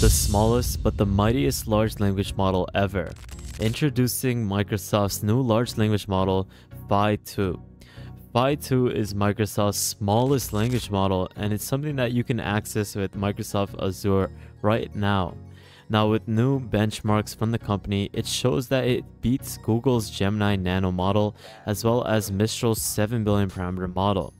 the smallest but the mightiest large language model ever. Introducing Microsoft's new large language model, Phi 2. Phi 2 is Microsoft's smallest language model and it's something that you can access with Microsoft Azure right now. Now with new benchmarks from the company, it shows that it beats Google's Gemini Nano model as well as Mistral's 7 billion parameter model.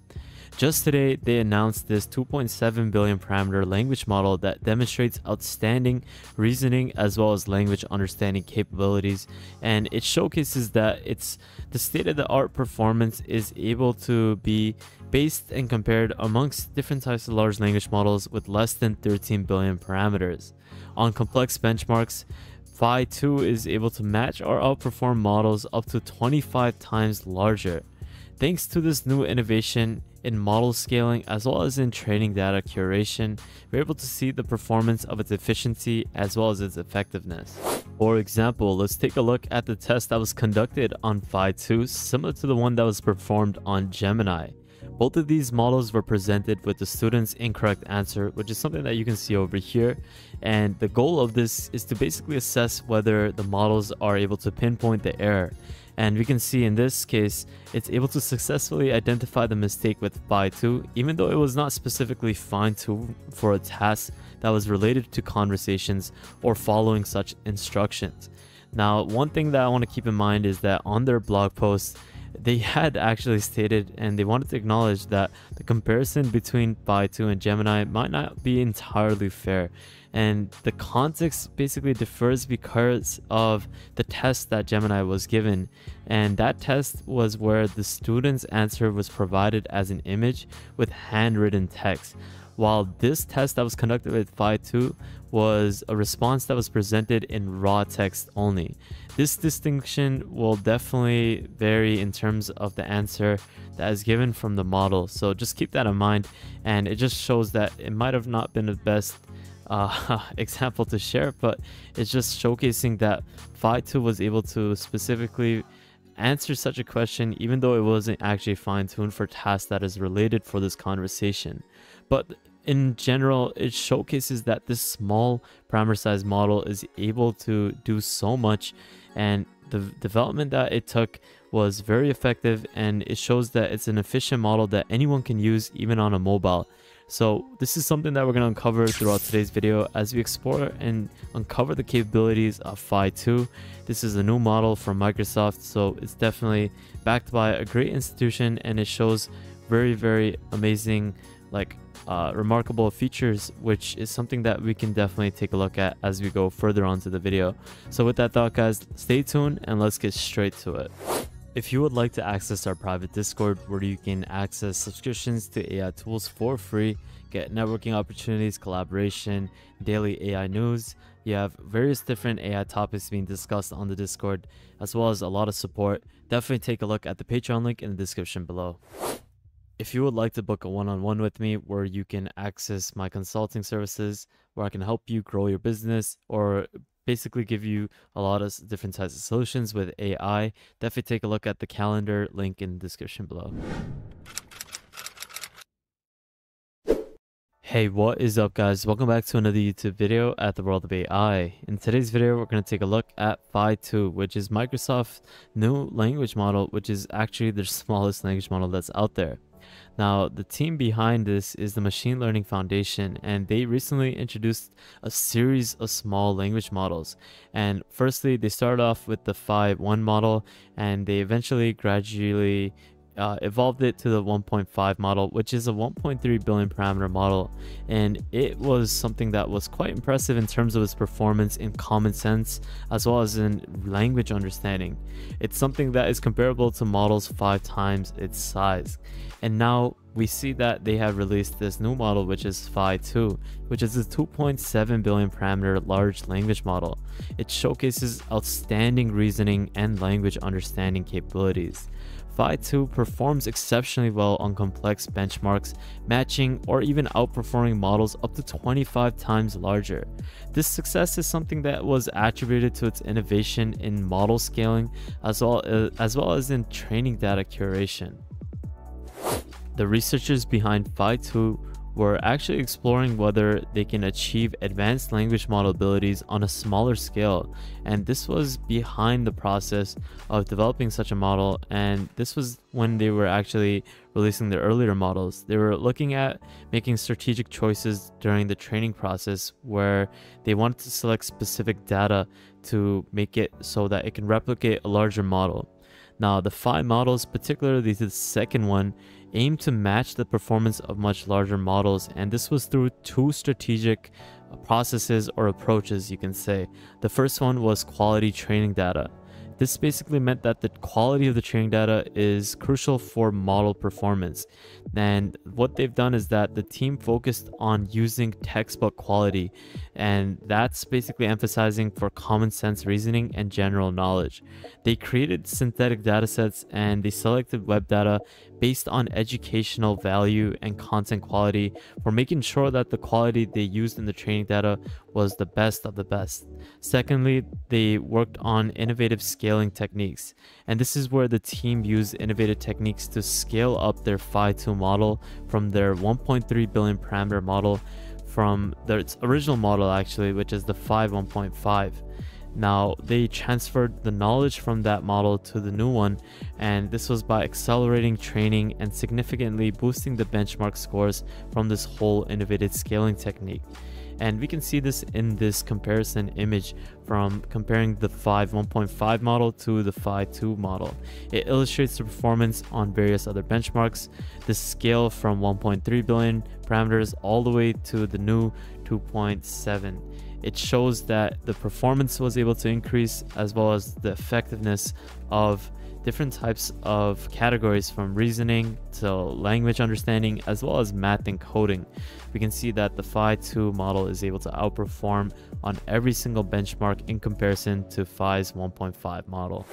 Just today, they announced this 2.7 billion parameter language model that demonstrates outstanding reasoning as well as language understanding capabilities, and it showcases that it's the state of the art performance is able to be based and compared amongst different types of large language models with less than 13 billion parameters. On complex benchmarks, Phi 2 is able to match or outperform models up to 25 times larger. Thanks to this new innovation in model scaling as well as in training data curation, we're able to see the performance of its efficiency as well as its effectiveness. For example, let's take a look at the test that was conducted on Phi 2, similar to the one that was performed on Gemini. Both of these models were presented with the student's incorrect answer, which is something that you can see over here. And the goal of this is to basically assess whether the models are able to pinpoint the error. And we can see in this case, it's able to successfully identify the mistake with 2, even though it was not specifically fine-tuned for a task that was related to conversations or following such instructions. Now, one thing that I want to keep in mind is that on their blog post, they had actually stated and they wanted to acknowledge that the comparison between 2 and Gemini might not be entirely fair. And the context basically differs because of the test that Gemini was given. And that test was where the student's answer was provided as an image with handwritten text while this test that was conducted with Phi 2 was a response that was presented in raw text only. This distinction will definitely vary in terms of the answer that is given from the model, so just keep that in mind and it just shows that it might have not been the best uh, example to share, but it's just showcasing that Phi 2 was able to specifically answer such a question even though it wasn't actually fine-tuned for tasks that is related for this conversation. But in general, it showcases that this small parameter size model is able to do so much and the development that it took was very effective and it shows that it's an efficient model that anyone can use even on a mobile. So this is something that we're going to uncover throughout today's video as we explore and uncover the capabilities of Phi 2. This is a new model from Microsoft, so it's definitely backed by a great institution and it shows very, very amazing like uh, remarkable features, which is something that we can definitely take a look at as we go further on to the video. So with that thought guys, stay tuned and let's get straight to it. If you would like to access our private Discord where you can access subscriptions to AI tools for free, get networking opportunities, collaboration, daily AI news, you have various different AI topics being discussed on the Discord, as well as a lot of support, definitely take a look at the Patreon link in the description below. If you would like to book a one on one with me where you can access my consulting services, where I can help you grow your business or basically give you a lot of different types of solutions with AI, definitely take a look at the calendar link in the description below. Hey, what is up guys? Welcome back to another YouTube video at the World of AI. In today's video, we're going to take a look at Phi 2, which is Microsoft's new language model, which is actually the smallest language model that's out there. Now, the team behind this is the Machine Learning Foundation, and they recently introduced a series of small language models. And firstly, they started off with the Phi 1 model, and they eventually gradually uh, evolved it to the 1.5 model, which is a 1.3 billion parameter model. And it was something that was quite impressive in terms of its performance in common sense as well as in language understanding. It's something that is comparable to models five times its size. And now we see that they have released this new model which is Phi 2 which is a 2.7 billion parameter large language model it showcases outstanding reasoning and language understanding capabilities Phi 2 performs exceptionally well on complex benchmarks, matching or even outperforming models up to 25 times larger. This success is something that was attributed to its innovation in model scaling as well as, as, well as in training data curation. The researchers behind Phi 2 were actually exploring whether they can achieve advanced language model abilities on a smaller scale. And this was behind the process of developing such a model. And this was when they were actually releasing their earlier models. They were looking at making strategic choices during the training process where they wanted to select specific data to make it so that it can replicate a larger model. Now, the Phi models, particularly the second one, aim to match the performance of much larger models, and this was through two strategic uh, processes or approaches, you can say. The first one was quality training data. This basically meant that the quality of the training data is crucial for model performance. And what they've done is that the team focused on using textbook quality, and that's basically emphasizing for common sense reasoning and general knowledge. They created synthetic datasets and they selected web data based on educational value and content quality for making sure that the quality they used in the training data was the best of the best. Secondly, they worked on innovative scaling techniques, and this is where the team used innovative techniques to scale up their Phi 2 model from their 1.3 billion parameter model from their original model actually, which is the Phi 1.5. Now, they transferred the knowledge from that model to the new one, and this was by accelerating training and significantly boosting the benchmark scores from this whole innovative scaling technique. And we can see this in this comparison image from comparing the Phi 1.5 model to the Phi 2 model. It illustrates the performance on various other benchmarks. The scale from 1.3 billion parameters all the way to the new 2.7 it shows that the performance was able to increase as well as the effectiveness of different types of categories from reasoning to language understanding as well as math and coding. We can see that the Phi 2 model is able to outperform on every single benchmark in comparison to Phi's 1.5 model.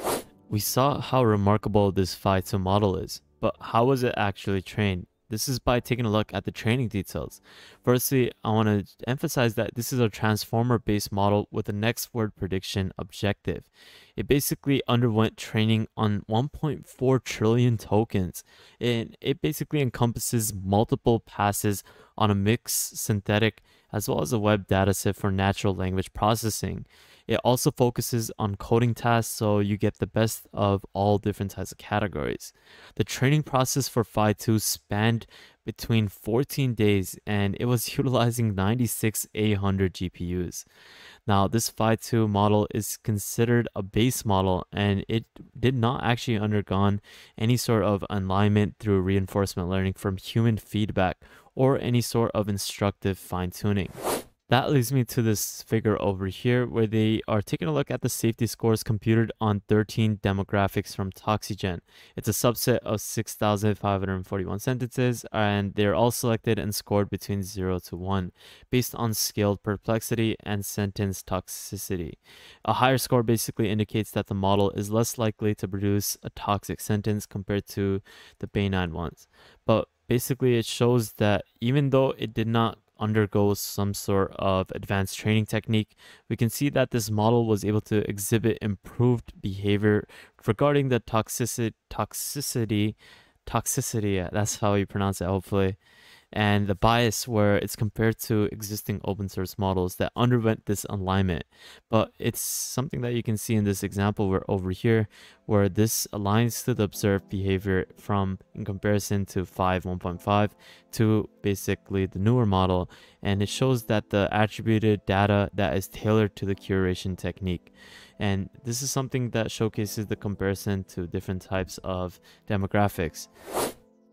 We saw how remarkable this Phi 2 model is, but how was it actually trained? This is by taking a look at the training details. Firstly, I want to emphasize that this is a transformer based model with a next word prediction objective. It basically underwent training on 1.4 trillion tokens. and it basically encompasses multiple passes on a mixed synthetic as well as a web dataset for natural language processing. It also focuses on coding tasks so you get the best of all different types of categories. The training process for Phi 2 spanned between 14 days and it was utilizing 96 A100 GPUs. Now, this Phi 2 model is considered a base model and it did not actually undergone any sort of alignment through reinforcement learning from human feedback or any sort of instructive fine tuning. That leads me to this figure over here where they are taking a look at the safety scores computed on 13 demographics from Toxigen. It's a subset of 6,541 sentences and they're all selected and scored between 0 to 1 based on scaled perplexity and sentence toxicity. A higher score basically indicates that the model is less likely to produce a toxic sentence compared to the benign ones. But basically it shows that even though it did not undergoes some sort of advanced training technique, we can see that this model was able to exhibit improved behavior regarding the toxicity, toxicity, toxicity. That's how you pronounce it, hopefully and the bias where it's compared to existing open source models that underwent this alignment. But it's something that you can see in this example where over here, where this aligns to the observed behavior from in comparison to Phi 1.5 to basically the newer model. And it shows that the attributed data that is tailored to the curation technique. And this is something that showcases the comparison to different types of demographics.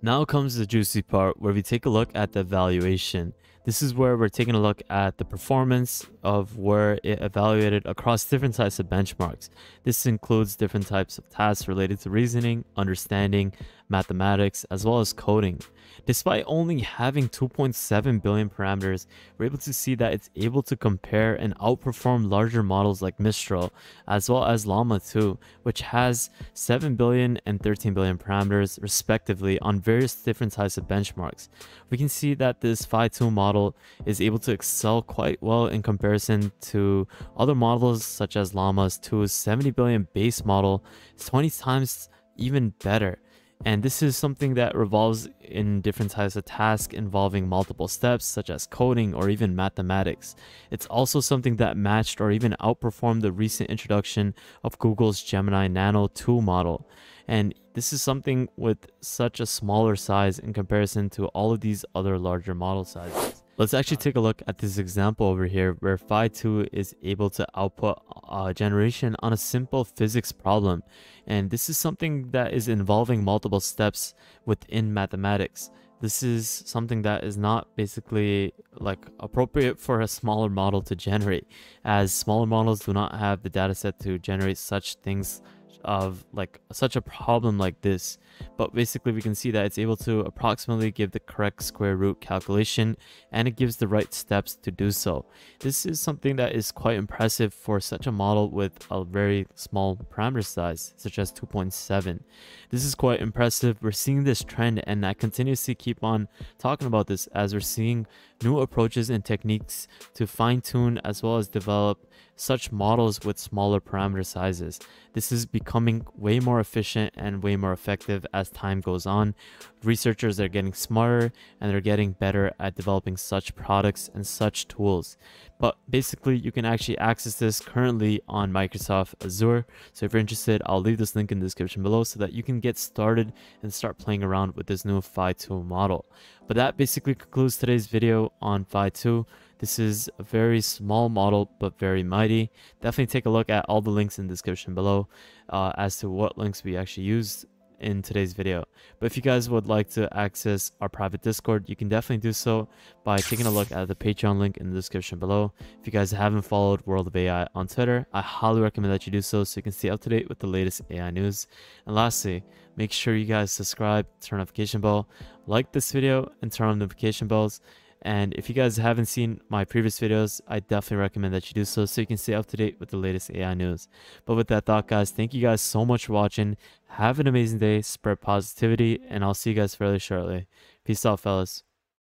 Now comes the juicy part where we take a look at the evaluation. This is where we're taking a look at the performance of where it evaluated across different types of benchmarks. This includes different types of tasks related to reasoning, understanding, mathematics, as well as coding. Despite only having 2.7 billion parameters, we're able to see that it's able to compare and outperform larger models like Mistral, as well as Llama 2, which has 7 billion and 13 billion parameters respectively on various different types of benchmarks. We can see that this Phi 2 model is able to excel quite well in comparison to other models such as Llama's 2's 70 billion base model, 20 times even better And this is something that revolves in different types of tasks involving multiple steps, such as coding or even mathematics. It's also something that matched or even outperformed the recent introduction of Google's Gemini Nano 2 model. And this is something with such a smaller size in comparison to all of these other larger model sizes. Let's actually take a look at this example over here where Phi 2 is able to output a generation on a simple physics problem. And this is something that is involving multiple steps within mathematics. This is something that is not basically like appropriate for a smaller model to generate as smaller models do not have the dataset to generate such things of like such a problem like this. But basically we can see that it's able to approximately give the correct square root calculation and it gives the right steps to do so. This is something that is quite impressive for such a model with a very small parameter size such as 2.7 this is quite impressive. We're seeing this trend and i continuously keep on talking about this as we're seeing new approaches and techniques to fine tune as well as develop such models with smaller parameter sizes. This is becoming way more efficient and way more effective as time goes on. Researchers are getting smarter and they're getting better at developing such products and such tools. But basically, you can actually access this currently on Microsoft Azure. So if you're interested, I'll leave this link in the description below so that you can get started and start playing around with this new Phi 2 model. But that basically concludes today's video on Phi 2. This is a very small model, but very mighty. Definitely take a look at all the links in the description below uh, as to what links we actually used in today's video. But if you guys would like to access our private Discord, you can definitely do so by taking a look at the Patreon link in the description below. If you guys haven't followed World of AI on Twitter, I highly recommend that you do so so you can stay up to date with the latest AI news. And lastly, make sure you guys subscribe, turn on notification bell, like this video, and turn on notification bells. And if you guys haven't seen my previous videos, I definitely recommend that you do so so you can stay up to date with the latest AI news. But with that thought, guys, thank you guys so much for watching. Have an amazing day, spread positivity, and I'll see you guys fairly shortly. Peace out, fellas.